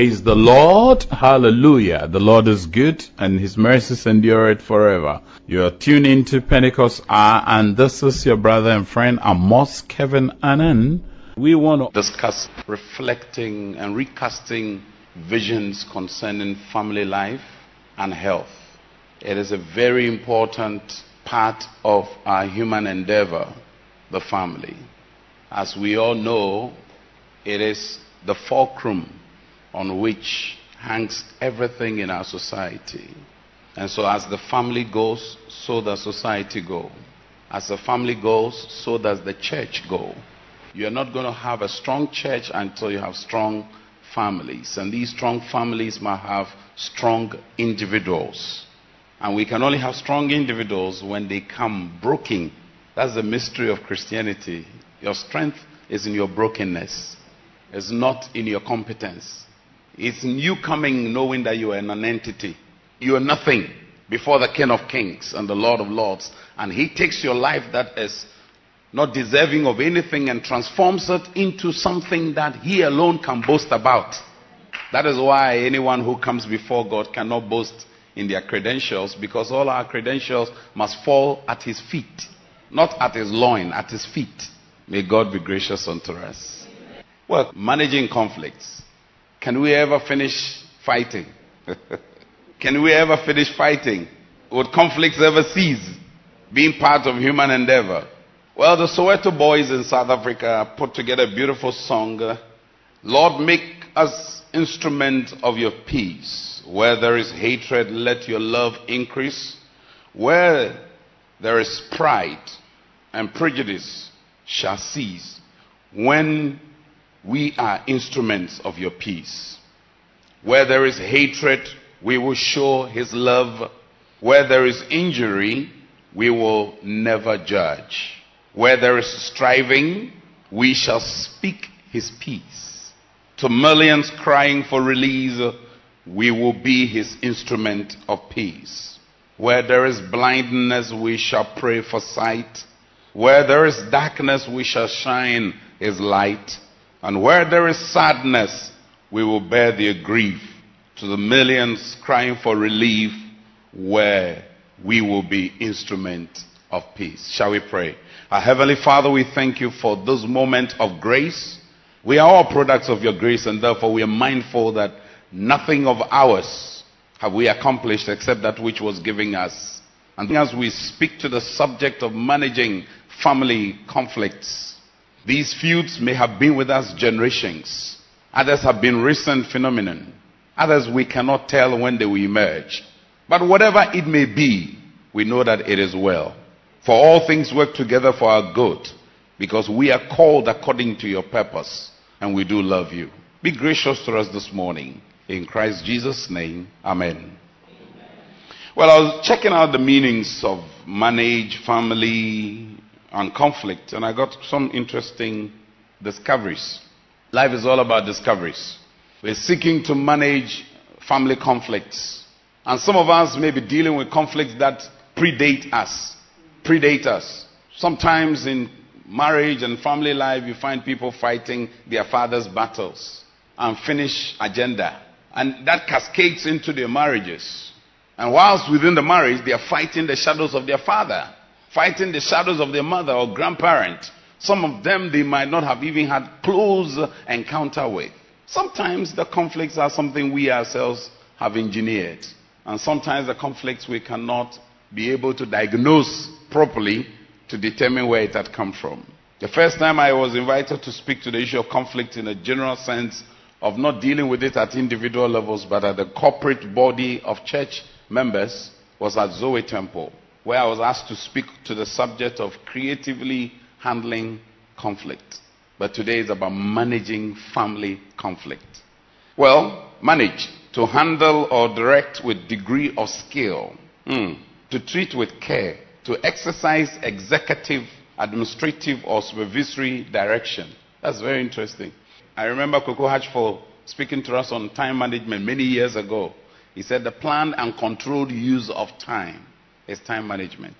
Praise the Lord. Hallelujah. The Lord is good and his mercies endure it forever. You are tuned into Pentecost Hour and this is your brother and friend Amos Kevin Annan. We want to discuss reflecting and recasting visions concerning family life and health. It is a very important part of our human endeavor, the family. As we all know, it is the fulcrum on which hangs everything in our society. And so as the family goes, so does society go. As the family goes, so does the church go. You're not going to have a strong church until you have strong families. And these strong families must have strong individuals. And we can only have strong individuals when they come broken. That's the mystery of Christianity. Your strength is in your brokenness. It's not in your competence. It's you coming knowing that you are an entity. You are nothing before the King of Kings and the Lord of Lords. And He takes your life that is not deserving of anything and transforms it into something that He alone can boast about. That is why anyone who comes before God cannot boast in their credentials because all our credentials must fall at His feet, not at His loin, at His feet. May God be gracious unto us. Well, managing conflicts. Can we ever finish fighting? Can we ever finish fighting? Would conflicts ever cease being part of human endeavor? Well, the Soweto boys in South Africa put together a beautiful song. Uh, Lord, make us instruments of your peace. Where there is hatred, let your love increase. Where there is pride and prejudice shall cease. When we are instruments of your peace. Where there is hatred, we will show his love. Where there is injury, we will never judge. Where there is striving, we shall speak his peace. To millions crying for release, we will be his instrument of peace. Where there is blindness, we shall pray for sight. Where there is darkness, we shall shine his light. And where there is sadness, we will bear their grief. To the millions crying for relief, where we will be instrument of peace. Shall we pray? Our Heavenly Father, we thank you for this moment of grace. We are all products of your grace and therefore we are mindful that nothing of ours have we accomplished except that which was given us. And as we speak to the subject of managing family conflicts, these feuds may have been with us generations. Others have been recent phenomenon. Others we cannot tell when they will emerge. But whatever it may be, we know that it is well. For all things work together for our good because we are called according to your purpose and we do love you. Be gracious to us this morning. In Christ Jesus' name, amen. Well, I was checking out the meanings of manage, family, and conflict, and I got some interesting discoveries. Life is all about discoveries. We're seeking to manage family conflicts. And some of us may be dealing with conflicts that predate us. Predate us. Sometimes in marriage and family life, you find people fighting their father's battles. and Unfinished agenda. And that cascades into their marriages. And whilst within the marriage, they are fighting the shadows of their father, fighting the shadows of their mother or grandparent. Some of them they might not have even had close encounter with. Sometimes the conflicts are something we ourselves have engineered. And sometimes the conflicts we cannot be able to diagnose properly to determine where it had come from. The first time I was invited to speak to the issue of conflict in a general sense of not dealing with it at individual levels but at the corporate body of church members was at Zoe Temple, where I was asked to speak to the subject of creatively handling conflict. But today is about managing family conflict. Well, manage to handle or direct with degree of skill, mm. to treat with care, to exercise executive, administrative, or supervisory direction. That's very interesting. I remember Koko Hatchful speaking to us on time management many years ago. He said the planned and controlled use of time is time management.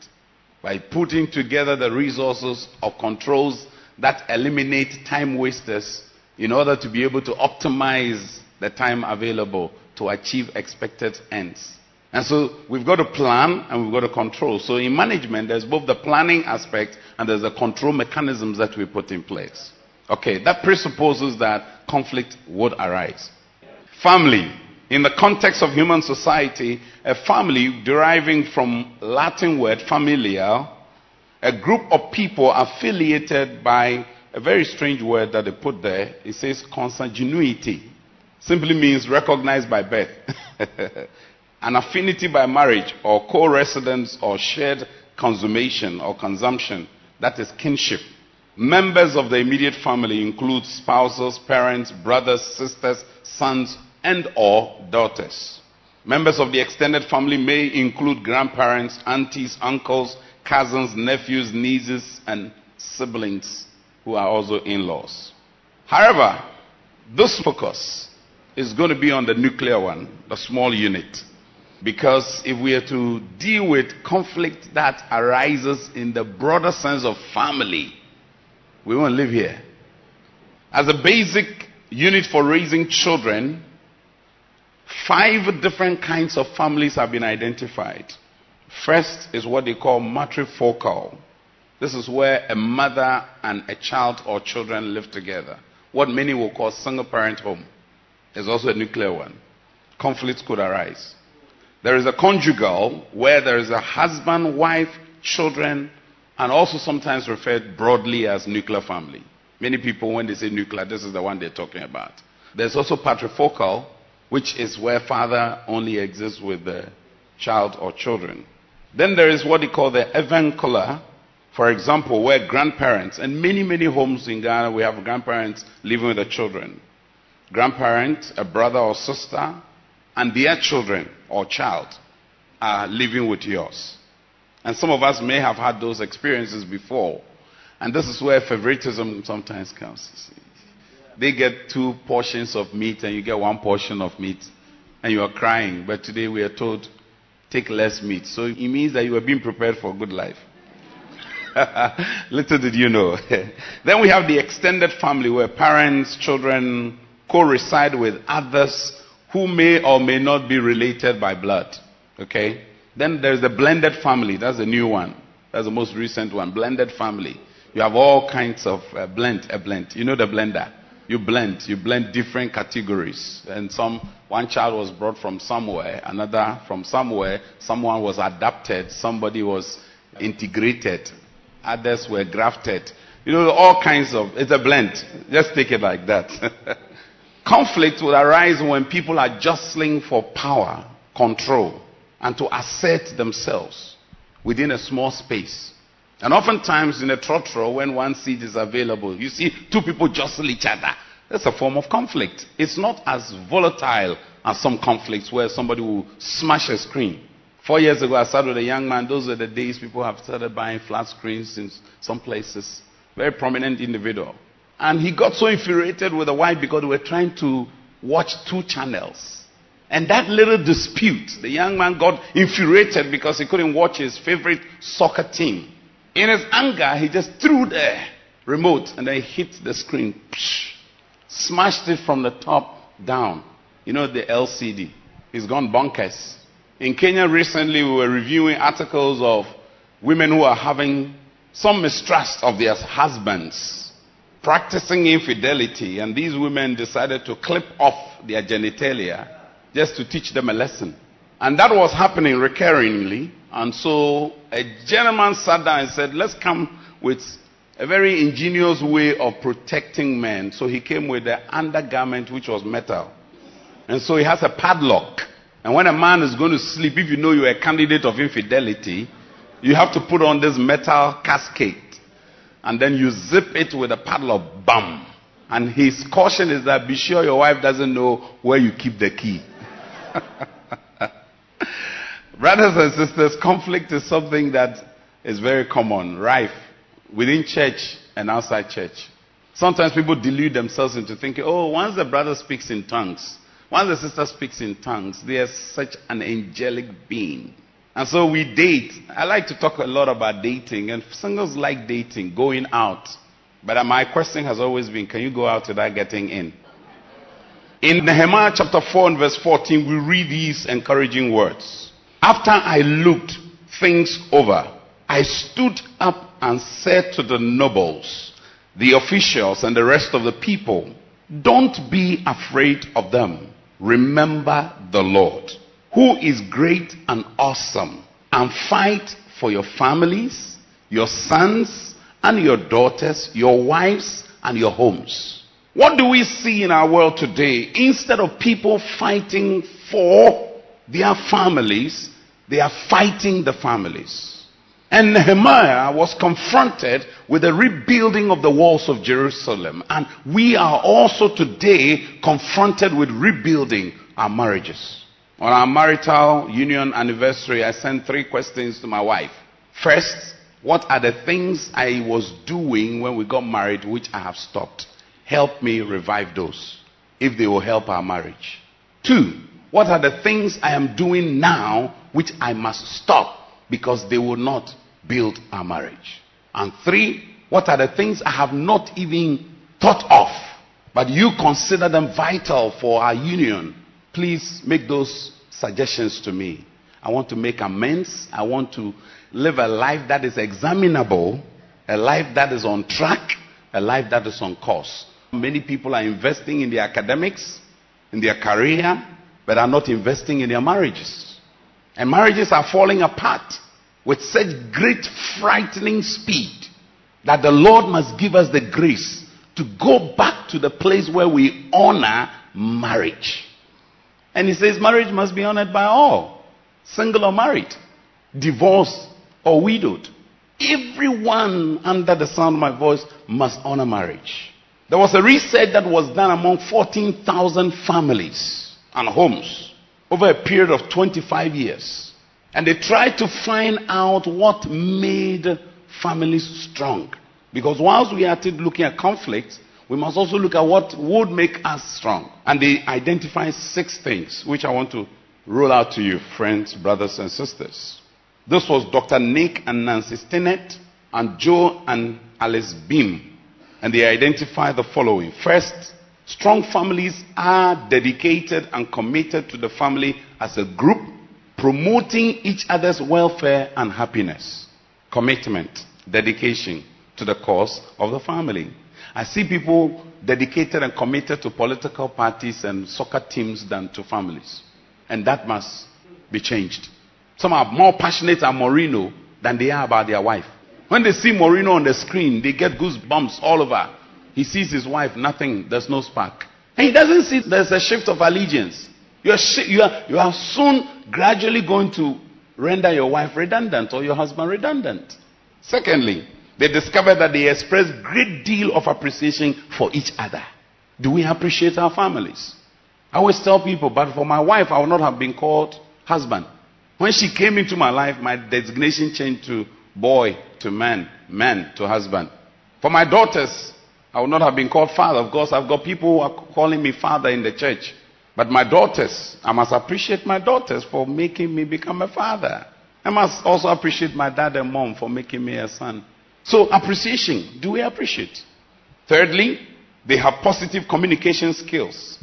By putting together the resources of controls that eliminate time wasters in order to be able to optimize the time available to achieve expected ends. And so we've got to plan and we've got to control. So in management, there's both the planning aspect and there's the control mechanisms that we put in place. Okay, that presupposes that conflict would arise. Family. In the context of human society, a family deriving from Latin word familia, a group of people affiliated by a very strange word that they put there. It says consanguinity. Simply means recognized by birth. An affinity by marriage or co-residence or shared consummation or consumption. That is kinship. Members of the immediate family include spouses, parents, brothers, sisters, sons, and or daughters. Members of the extended family may include grandparents, aunties, uncles, cousins, nephews, nieces, and siblings who are also in-laws. However, this focus is going to be on the nuclear one, the small unit. Because if we are to deal with conflict that arises in the broader sense of family, we won't live here. As a basic unit for raising children, five different kinds of families have been identified. First is what they call matrifocal. This is where a mother and a child or children live together. What many will call single parent home is also a nuclear one. Conflicts could arise. There is a conjugal where there is a husband, wife, children, and also sometimes referred broadly as nuclear family. Many people, when they say nuclear, this is the one they're talking about. There's also patrifocal, which is where father only exists with the child or children. Then there is what they call the avuncular, for example, where grandparents, and many, many homes in Ghana, we have grandparents living with the children. Grandparents, a brother or sister, and their children or child are living with yours. And some of us may have had those experiences before. And this is where favoritism sometimes comes. They get two portions of meat and you get one portion of meat and you are crying. But today we are told, take less meat. So it means that you are being prepared for a good life. Little did you know. then we have the extended family where parents, children co-reside with others who may or may not be related by blood. Okay? Then there's the blended family. That's the new one. That's the most recent one. Blended family. You have all kinds of uh, blend, a blend. You know the blender. You blend. You blend different categories. And some, one child was brought from somewhere, another from somewhere. Someone was adapted. Somebody was integrated. Others were grafted. You know, all kinds of, it's a blend. Just take it like that. Conflict will arise when people are jostling for power, control, and to assert themselves within a small space. And oftentimes in a trotro, when one seat is available, you see two people jostle each other. That's a form of conflict. It's not as volatile as some conflicts where somebody will smash a screen. Four years ago, I started with a young man. Those are the days people have started buying flat screens in some places. Very prominent individual. And he got so infuriated with the wife because they were trying to watch two channels. And that little dispute, the young man got infuriated because he couldn't watch his favorite soccer team. In his anger, he just threw the remote and then hit the screen. Psh, smashed it from the top down. You know, the LCD. He's gone bonkers. In Kenya recently, we were reviewing articles of women who are having some mistrust of their husbands practicing infidelity, and these women decided to clip off their genitalia just to teach them a lesson. And that was happening recurringly. And so a gentleman sat down and said, let's come with a very ingenious way of protecting men. So he came with an undergarment which was metal. And so he has a padlock. And when a man is going to sleep, if you know you're a candidate of infidelity, you have to put on this metal cascade and then you zip it with a padlock, bam. And his caution is that be sure your wife doesn't know where you keep the key. Brothers and sisters, conflict is something that is very common, rife within church and outside church. Sometimes people delude themselves into thinking, oh, once the brother speaks in tongues, once the sister speaks in tongues, they are such an angelic being. And so we date. I like to talk a lot about dating, and singles like dating, going out. But uh, my question has always been, can you go out without getting in? In Nehemiah chapter 4 and verse 14, we read these encouraging words. After I looked things over, I stood up and said to the nobles, the officials, and the rest of the people, don't be afraid of them. Remember the Lord, who is great and awesome, and fight for your families, your sons, and your daughters, your wives, and your homes. What do we see in our world today? Instead of people fighting for their families, they are fighting the families. And Nehemiah was confronted with the rebuilding of the walls of Jerusalem. And we are also today confronted with rebuilding our marriages. On our marital union anniversary, I sent three questions to my wife. First, what are the things I was doing when we got married which I have stopped? Help me revive those if they will help our marriage. Two, what are the things I am doing now which I must stop because they will not build our marriage. And three, what are the things I have not even thought of, but you consider them vital for our union? Please make those suggestions to me. I want to make amends. I want to live a life that is examinable, a life that is on track, a life that is on course. Many people are investing in their academics, in their career, but are not investing in their marriages. And marriages are falling apart with such great frightening speed that the Lord must give us the grace to go back to the place where we honor marriage. And he says marriage must be honored by all, single or married, divorced or widowed. Everyone under the sound of my voice must honor marriage. There was a research that was done among 14,000 families and homes over a period of 25 years. And they tried to find out what made families strong. Because whilst we are looking at conflict, we must also look at what would make us strong. And they identified six things, which I want to roll out to you, friends, brothers, and sisters. This was Dr. Nick and Nancy Stinnett, and Joe and Alice Beam. And they identified the following. First, strong families are dedicated and committed to the family as a group promoting each other's welfare and happiness, commitment, dedication to the cause of the family. I see people dedicated and committed to political parties and soccer teams than to families. And that must be changed. Some are more passionate about Mourinho than they are about their wife. When they see Mourinho on the screen, they get goosebumps all over. He sees his wife, nothing, there's no spark. And he doesn't see there's a shift of allegiance. You are, you, are, you are soon gradually going to render your wife redundant or your husband redundant. Secondly, they discovered that they express great deal of appreciation for each other. Do we appreciate our families? I always tell people, but for my wife, I would not have been called husband. When she came into my life, my designation changed to boy to man, man to husband. For my daughters, I would not have been called father. Of course, I've got people who are calling me father in the church. But my daughters, I must appreciate my daughters for making me become a father. I must also appreciate my dad and mom for making me a son. So appreciation, do we appreciate? Thirdly, they have positive communication skills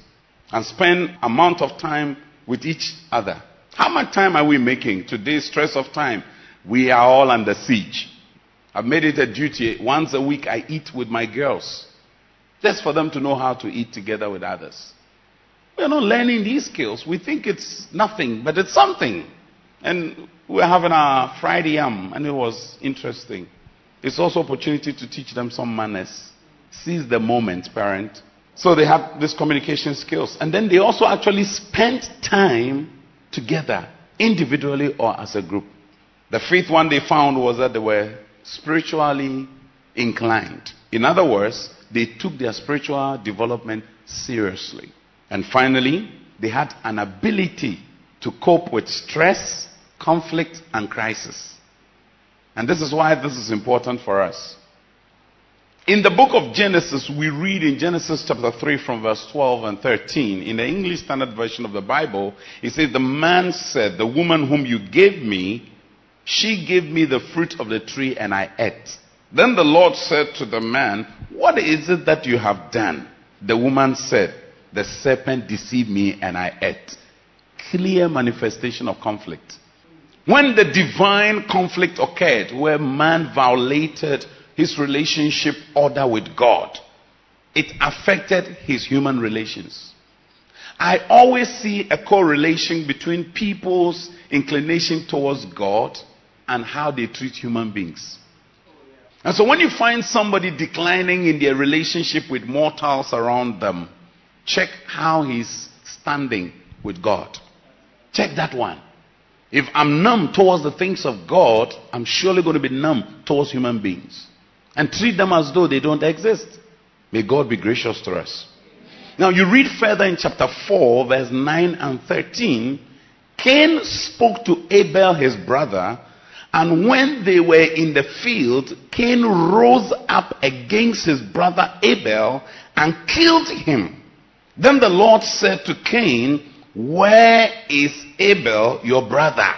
and spend amount of time with each other. How much time are we making? Today's stress of time. We are all under siege. I've made it a duty. Once a week I eat with my girls. Just for them to know how to eat together with others. We're not learning these skills. We think it's nothing, but it's something. And we're having our Friday yam, and it was interesting. It's also opportunity to teach them some manners. Seize the moment, parent. So they have these communication skills. And then they also actually spent time together, individually or as a group. The fifth one they found was that they were spiritually inclined. In other words, they took their spiritual development seriously. And finally, they had an ability to cope with stress, conflict, and crisis. And this is why this is important for us. In the book of Genesis, we read in Genesis chapter 3 from verse 12 and 13, in the English Standard Version of the Bible, it says, The man said, The woman whom you gave me, she gave me the fruit of the tree and I ate. Then the Lord said to the man, What is it that you have done? The woman said, The serpent deceived me and I ate. Clear manifestation of conflict. When the divine conflict occurred, where man violated his relationship order with God, it affected his human relations. I always see a correlation between people's inclination towards God and how they treat human beings. And so when you find somebody declining in their relationship with mortals around them, check how he's standing with God. Check that one. If I'm numb towards the things of God, I'm surely going to be numb towards human beings and treat them as though they don't exist. May God be gracious to us. Now you read further in chapter 4, verse 9 and 13. Cain spoke to Abel, his brother, and when they were in the field, Cain rose up against his brother Abel and killed him. Then the Lord said to Cain, Where is Abel, your brother?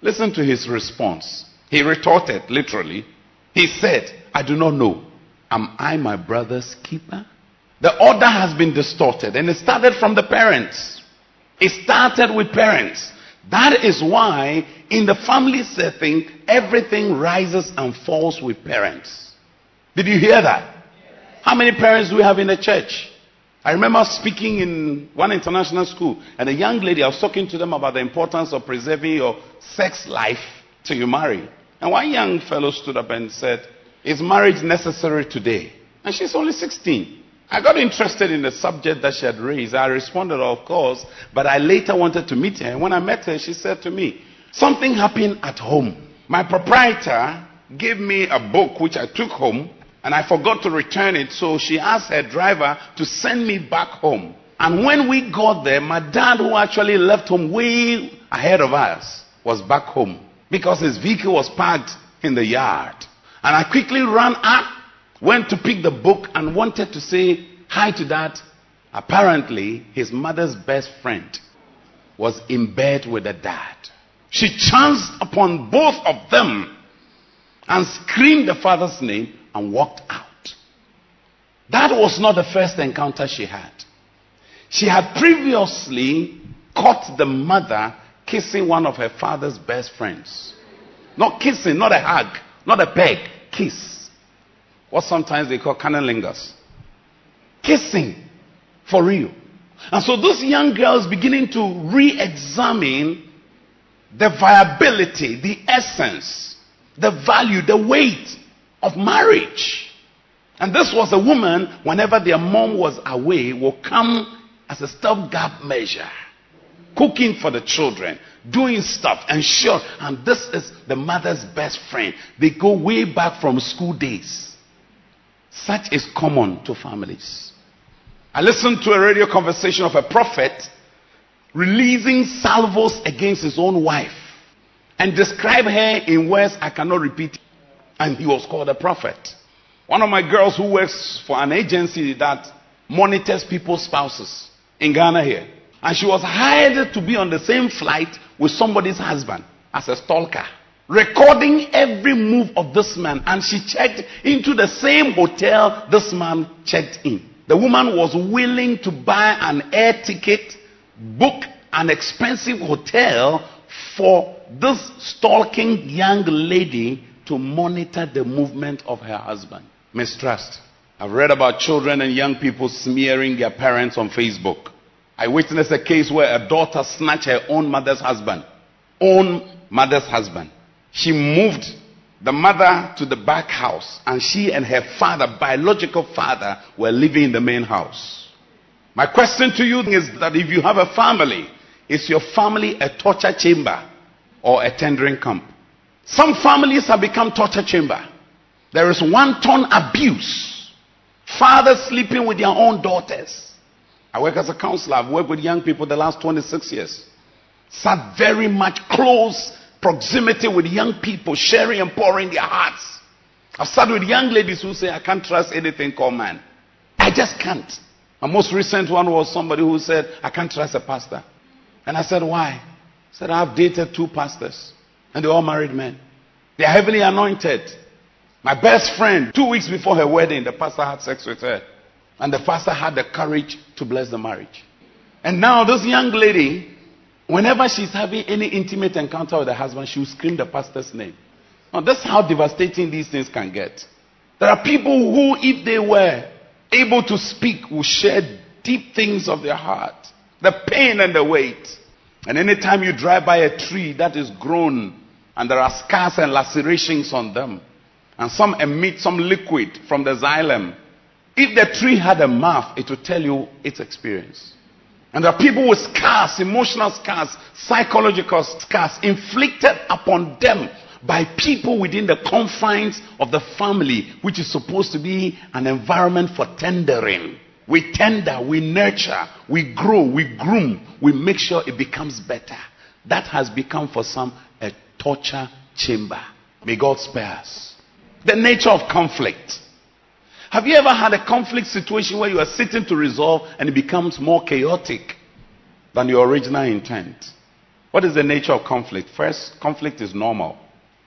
Listen to his response. He retorted, literally. He said, I do not know. Am I my brother's keeper? The order has been distorted and it started from the parents. It started with parents. That is why in the family setting, everything rises and falls with parents. Did you hear that? How many parents do we have in the church? I remember speaking in one international school and a young lady, I was talking to them about the importance of preserving your sex life till you marry. And one young fellow stood up and said, is marriage necessary today? And she's only 16. I got interested in the subject that she had raised. I responded, of course, but I later wanted to meet her. And when I met her, she said to me, something happened at home. My proprietor gave me a book which I took home and I forgot to return it. So she asked her driver to send me back home. And when we got there, my dad, who actually left home way ahead of us, was back home because his vehicle was parked in the yard. And I quickly ran up, went to pick the book, and wanted to say hi to that. Apparently, his mother's best friend was in bed with the dad. She chanced upon both of them and screamed the father's name and walked out. That was not the first encounter she had. She had previously caught the mother kissing one of her father's best friends. Not kissing, not a hug, not a peg, kiss. What sometimes they call cunnilingus. Kissing. For real. And so those young girls beginning to re-examine the viability, the essence, the value, the weight of marriage. And this was a woman, whenever their mom was away, will come as a stopgap measure. Cooking for the children, doing stuff and sure and this is the mother's best friend they go way back from school days such is common to families. I listened to a radio conversation of a prophet releasing salvos against his own wife and describe her in words i cannot repeat. And he was called a prophet. One of my girls who works for an agency that monitors people's spouses in ghana here. And she was hired to be on the same flight with somebody's husband as a stalker. Recording every move of this man. And she checked into the same hotel this man checked in. The woman was willing to buy an air ticket, book an expensive hotel for this stalking young lady to monitor the movement of her husband. Mistrust. I've read about children and young people smearing their parents on Facebook. I witnessed a case where a daughter snatched her own mother's husband. Own mother's husband. She moved the mother to the back house and she and her father, biological father, were living in the main house. My question to you is that if you have a family, is your family a torture chamber or a tendering camp? Some families have become torture chamber. There is one ton abuse. Fathers sleeping with their own daughters I work as a counselor. I've worked with young people the last 26 years. Sat very much close proximity with young people, sharing and pouring their hearts. I've sat with young ladies who say, I can't trust anything called man. I just can't. My most recent one was somebody who said, I can't trust a pastor. And I said, why? He said, I've dated two pastors. And they're all married men. They are heavily anointed. My best friend, two weeks before her wedding, the pastor had sex with her. And the pastor had the courage to bless the marriage. And now this young lady, whenever she's having any intimate encounter with her husband, she will scream the pastor's name. Now that's how devastating these things can get. There are people who, if they were able to speak, will share deep things of their heart. The pain and the weight. And anytime you drive by a tree that is grown and there are scars and lacerations on them, and some emit some liquid from the xylem, if the tree had a mouth, it would tell you its experience. And there are people with scars, emotional scars, psychological scars inflicted upon them by people within the confines of the family, which is supposed to be an environment for tendering. We tender, we nurture, we grow, we groom, we make sure it becomes better. That has become for some a torture chamber. May God spare us. The nature of conflict. Have you ever had a conflict situation where you are sitting to resolve and it becomes more chaotic than your original intent? What is the nature of conflict? First, conflict is normal.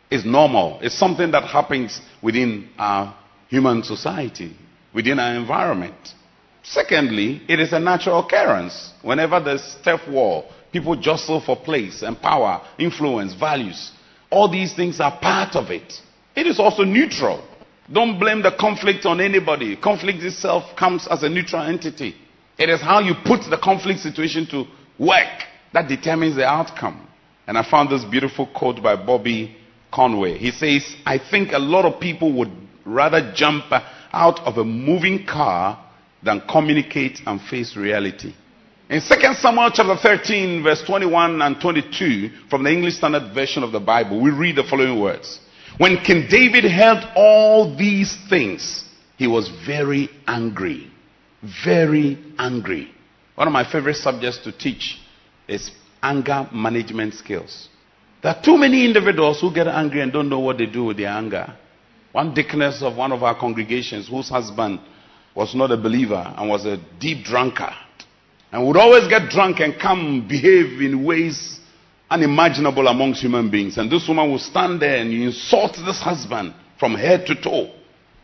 It's normal. It's something that happens within our human society, within our environment. Secondly, it is a natural occurrence. Whenever there's turf war, people jostle for place and power, influence, values. All these things are part of it. It is also neutral. Don't blame the conflict on anybody. Conflict itself comes as a neutral entity. It is how you put the conflict situation to work that determines the outcome. And I found this beautiful quote by Bobby Conway. He says, I think a lot of people would rather jump out of a moving car than communicate and face reality. In 2 Samuel chapter 13 verse 21 and 22 from the English Standard Version of the Bible, we read the following words. When King David heard all these things, he was very angry. Very angry. One of my favorite subjects to teach is anger management skills. There are too many individuals who get angry and don't know what they do with their anger. One deaconess of one of our congregations, whose husband was not a believer and was a deep drunkard, and would always get drunk and come behave in ways unimaginable amongst human beings. And this woman will stand there and insult this husband from head to toe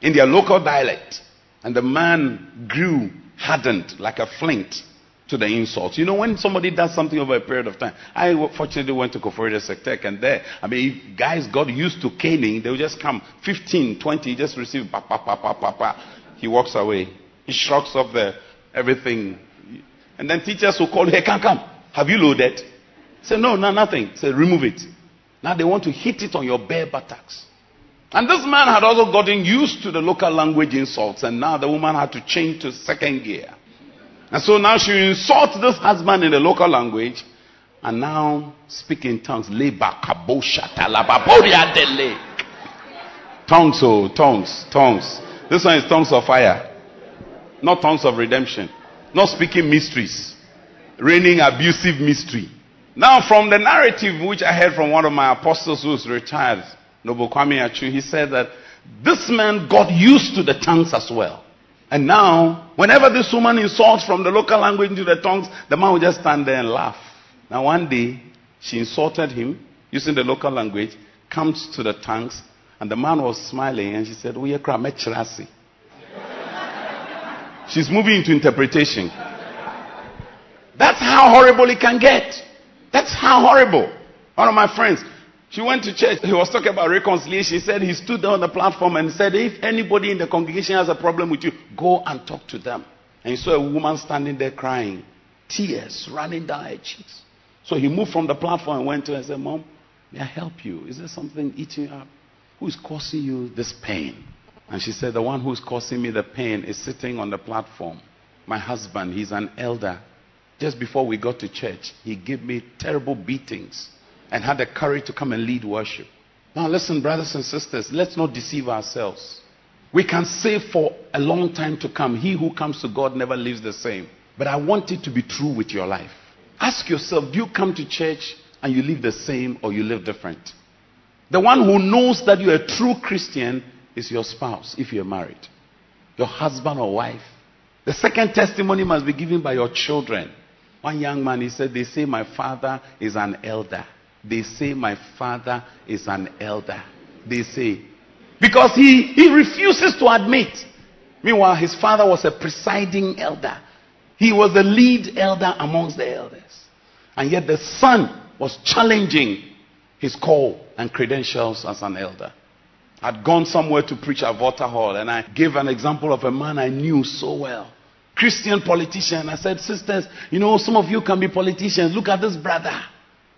in their local dialect. And the man grew hardened like a flint to the insult. You know, when somebody does something over a period of time, I fortunately went to Koforidua Sectec and there, I mean, if guys got used to caning, they would just come 15, 20, just receive pa pa pa pa pa pa. He walks away. He shrugs off the everything. And then teachers will call, hey, come, come. Have you loaded? Say, no, no, nothing. Say, remove it. Now they want to hit it on your bare buttocks. And this man had also gotten used to the local language insults, and now the woman had to change to second gear. And so now she insults this husband in the local language, and now speak in tongues. Tongues, oh, tongues, tongues. This one is tongues of fire, not tongues of redemption. Not speaking mysteries, raining abusive mystery. Now, from the narrative which I heard from one of my apostles who's retired, Noble Kwame Achu, he said that this man got used to the tongues as well. And now, whenever this woman insults from the local language into the tongues, the man will just stand there and laugh. Now, one day, she insulted him using the local language, comes to the tongues, and the man was smiling, and she said, She's moving into interpretation. That's how horrible it can get. That's how horrible. One of my friends, she went to church. He was talking about reconciliation. He said he stood on the platform and said, if anybody in the congregation has a problem with you, go and talk to them. And he saw a woman standing there crying, tears running down her cheeks. So he moved from the platform and went to her and said, Mom, may I help you? Is there something eating up? Who is causing you this pain? And she said, The one who is causing me the pain is sitting on the platform. My husband, he's an elder. Just before we got to church, he gave me terrible beatings and had the courage to come and lead worship. Now, listen, brothers and sisters, let's not deceive ourselves. We can say for a long time to come, he who comes to God never lives the same. But I want it to be true with your life. Ask yourself, do you come to church and you live the same or you live different? The one who knows that you're a true Christian is your spouse if you're married, your husband or wife. The second testimony must be given by your children. One young man, he said, They say my father is an elder. They say my father is an elder. They say. Because he, he refuses to admit. Meanwhile, his father was a presiding elder. He was the lead elder amongst the elders. And yet the son was challenging his call and credentials as an elder. I'd gone somewhere to preach at Volta Hall and I gave an example of a man I knew so well. Christian politician. I said, sisters, you know, some of you can be politicians. Look at this brother.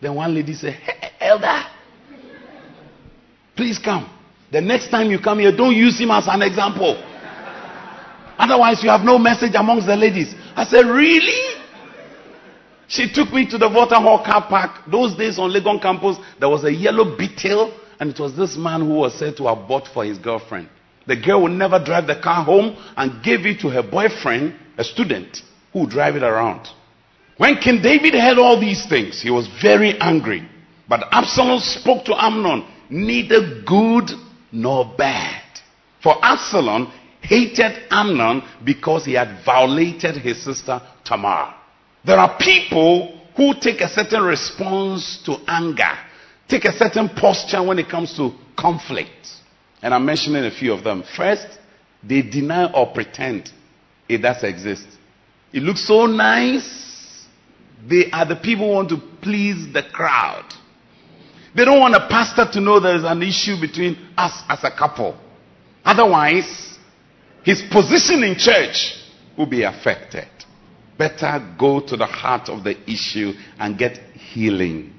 Then one lady said, hey, elder, please come. The next time you come here, don't use him as an example. Otherwise, you have no message amongst the ladies. I said, really? She took me to the Volta Hall car park. Those days on Legon campus, there was a yellow beetle and it was this man who was said to have bought for his girlfriend. The girl would never drive the car home and gave it to her boyfriend, a student, who would drive it around. When King David heard all these things, he was very angry. But Absalom spoke to Amnon, neither good nor bad. For Absalom hated Amnon because he had violated his sister Tamar. There are people who take a certain response to anger take a certain posture when it comes to conflict. And I'm mentioning a few of them. First, they deny or pretend it does exist. It looks so nice. They are the people who want to please the crowd. They don't want a pastor to know there's an issue between us as a couple. Otherwise, his position in church will be affected. Better go to the heart of the issue and get healing.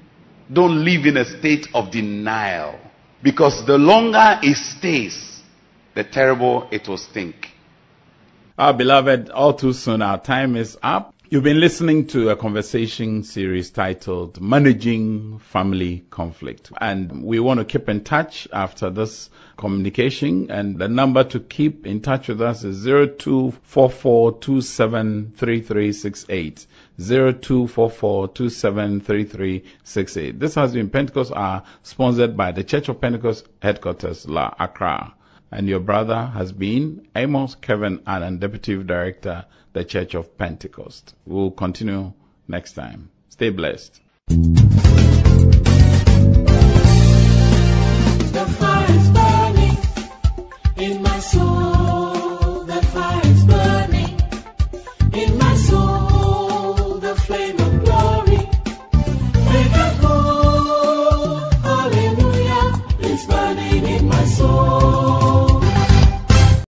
Don't live in a state of denial. Because the longer it stays, the terrible it will stink. Our beloved, all too soon our time is up. You've been listening to a conversation series titled Managing Family Conflict. And we want to keep in touch after this communication. And the number to keep in touch with us is 0244273368. 0244273368. This has been Pentecost Hour, sponsored by the Church of Pentecost headquarters, La Accra. And your brother has been Amos Kevin Annan, Deputy Director, the Church of Pentecost. We'll continue next time. Stay blessed.